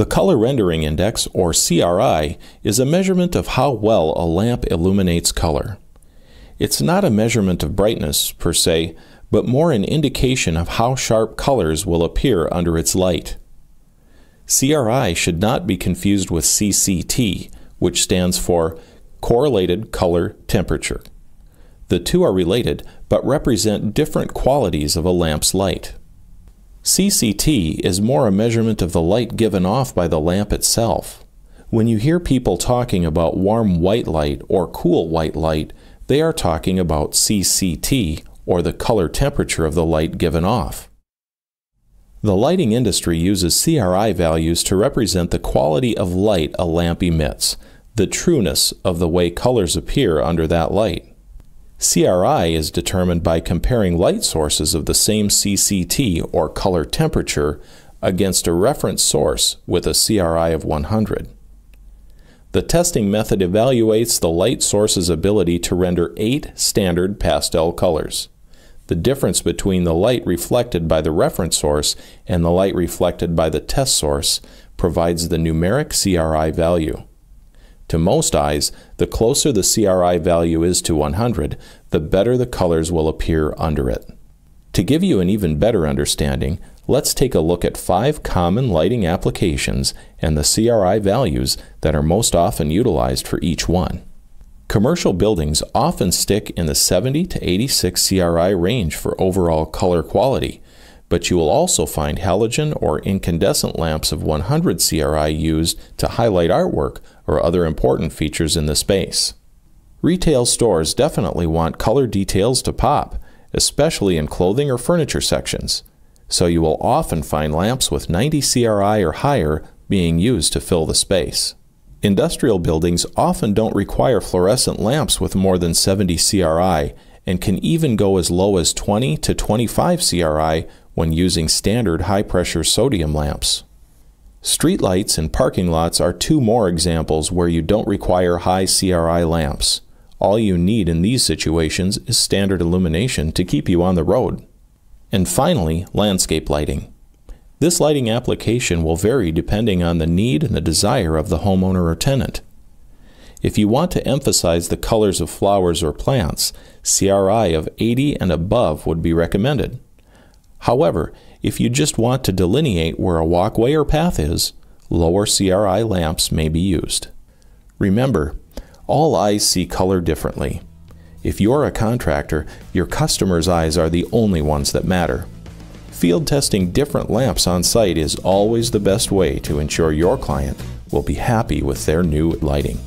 The Color Rendering Index, or CRI, is a measurement of how well a lamp illuminates color. It's not a measurement of brightness, per se, but more an indication of how sharp colors will appear under its light. CRI should not be confused with CCT, which stands for Correlated Color Temperature. The two are related, but represent different qualities of a lamp's light. CCT is more a measurement of the light given off by the lamp itself. When you hear people talking about warm white light or cool white light, they are talking about CCT, or the color temperature of the light given off. The lighting industry uses CRI values to represent the quality of light a lamp emits, the trueness of the way colors appear under that light. CRI is determined by comparing light sources of the same CCT or color temperature against a reference source with a CRI of 100. The testing method evaluates the light source's ability to render eight standard pastel colors. The difference between the light reflected by the reference source and the light reflected by the test source provides the numeric CRI value. To most eyes, the closer the CRI value is to 100, the better the colors will appear under it. To give you an even better understanding, let's take a look at five common lighting applications and the CRI values that are most often utilized for each one. Commercial buildings often stick in the 70 to 86 CRI range for overall color quality, but you will also find halogen or incandescent lamps of 100 CRI used to highlight artwork or other important features in the space. Retail stores definitely want color details to pop, especially in clothing or furniture sections, so you will often find lamps with 90 CRI or higher being used to fill the space. Industrial buildings often don't require fluorescent lamps with more than 70 CRI and can even go as low as 20 to 25 CRI when using standard high-pressure sodium lamps. Streetlights and parking lots are two more examples where you don't require high CRI lamps. All you need in these situations is standard illumination to keep you on the road. And finally, landscape lighting. This lighting application will vary depending on the need and the desire of the homeowner or tenant. If you want to emphasize the colors of flowers or plants, CRI of 80 and above would be recommended. However, if you just want to delineate where a walkway or path is, lower CRI lamps may be used. Remember, all eyes see color differently. If you're a contractor, your customer's eyes are the only ones that matter. Field testing different lamps on site is always the best way to ensure your client will be happy with their new lighting.